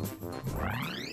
Hmm?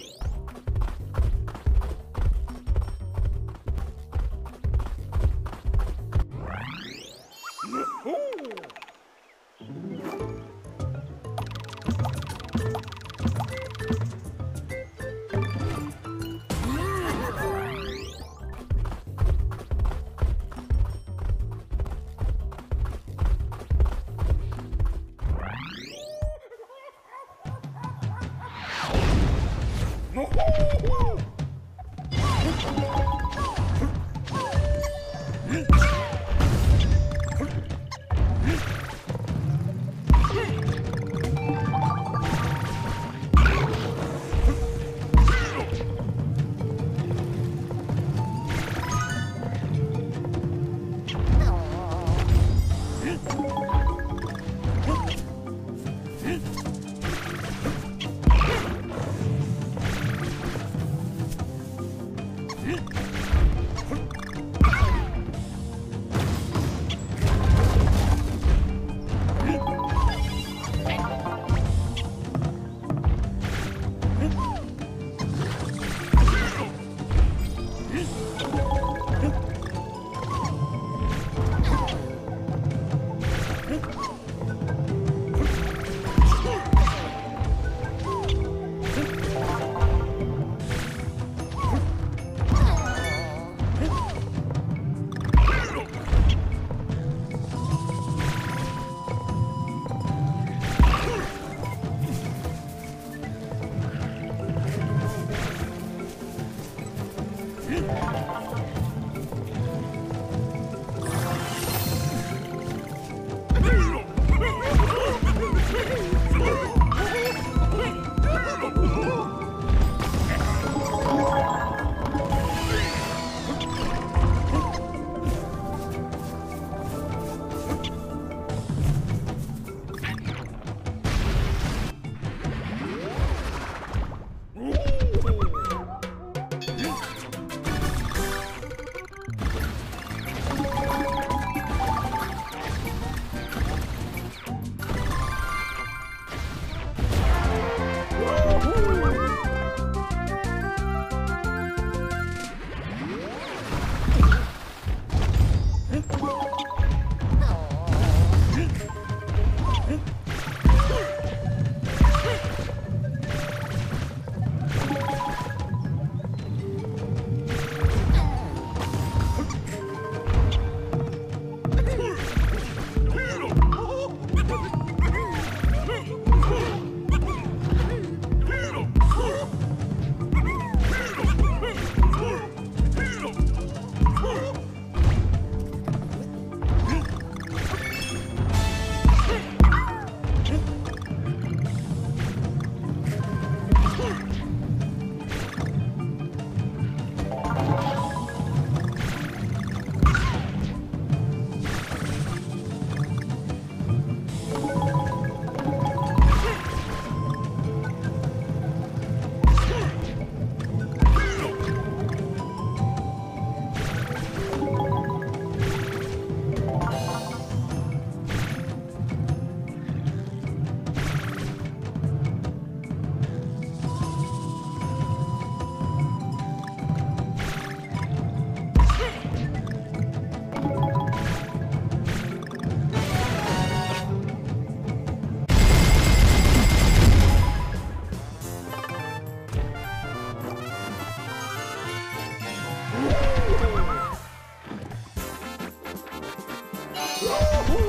Woo-hoo!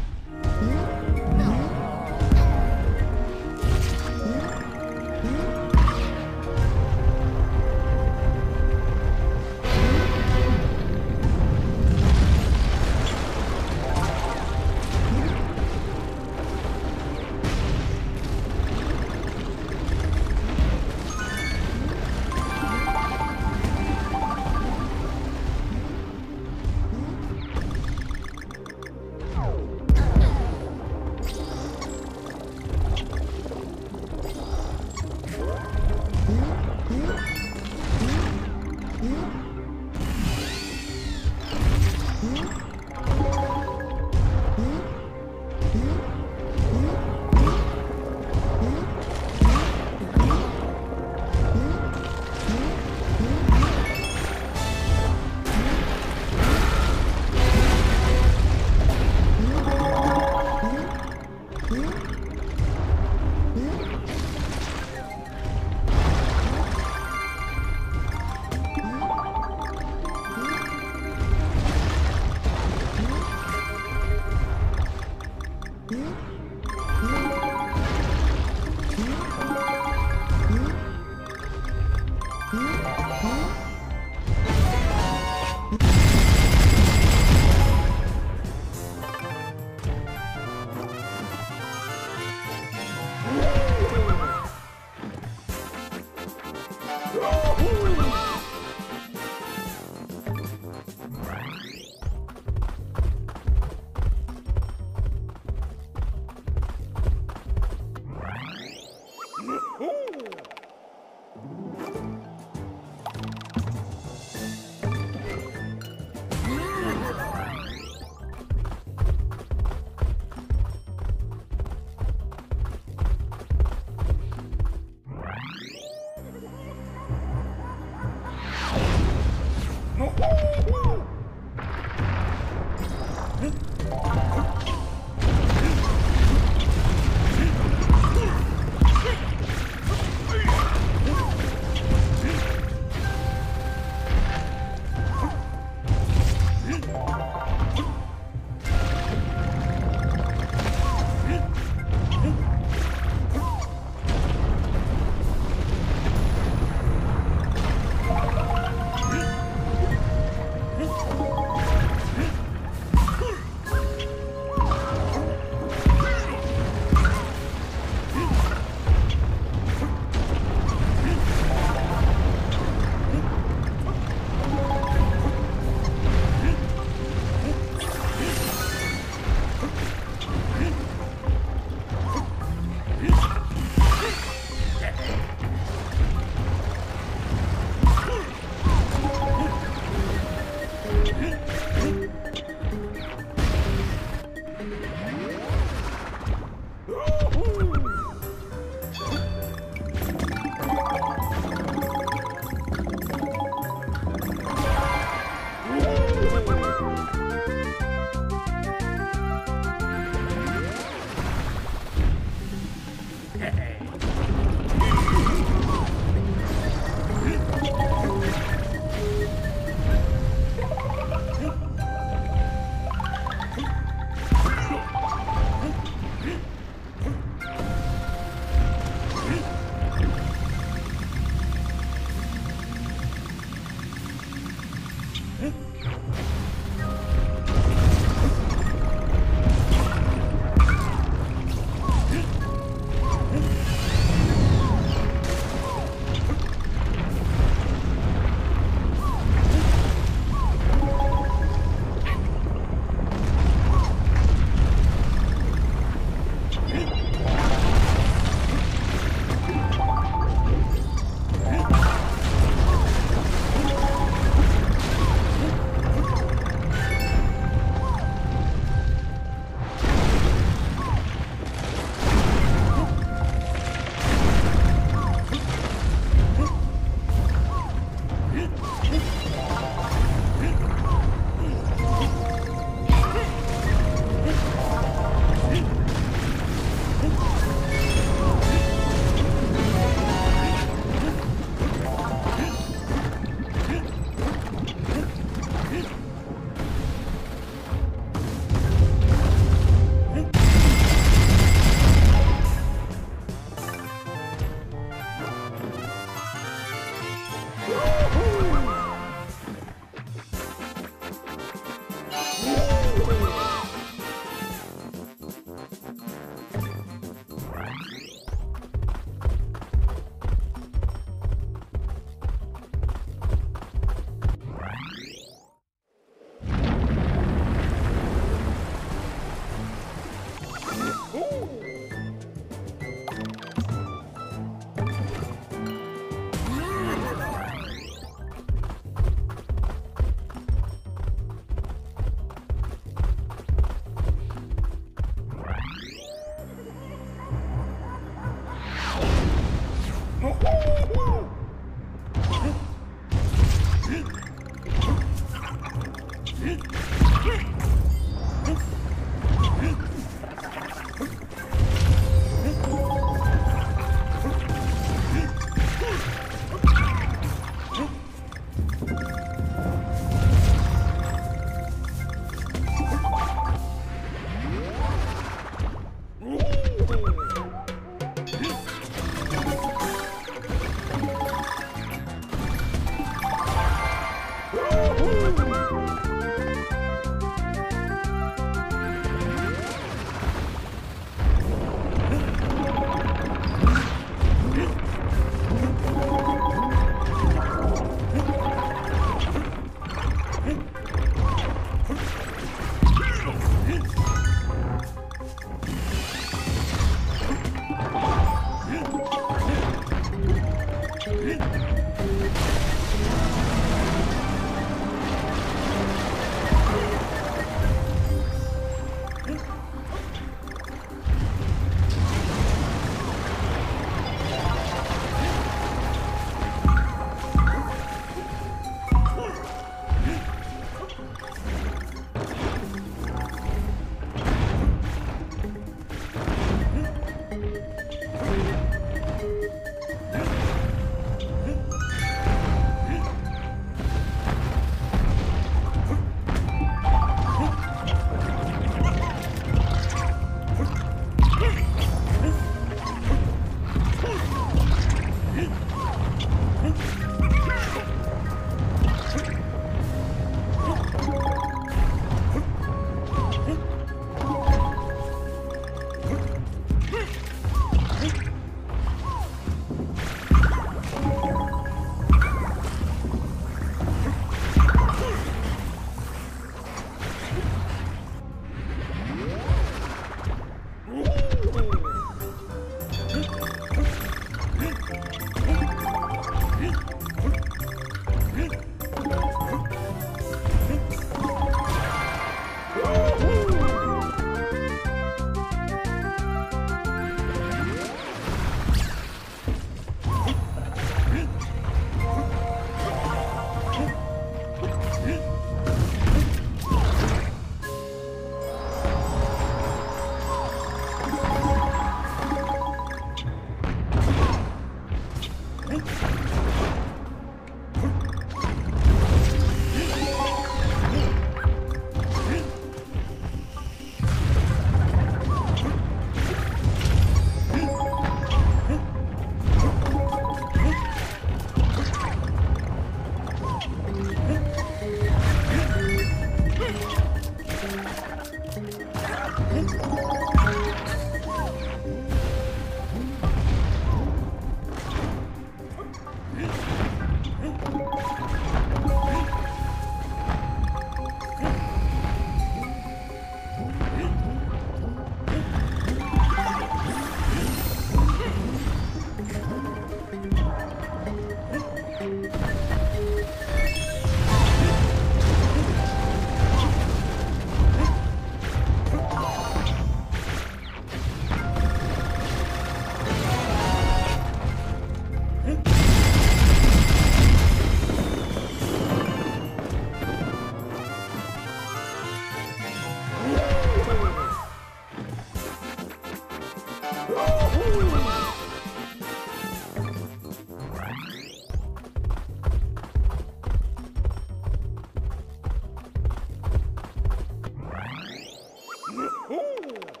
Ooh.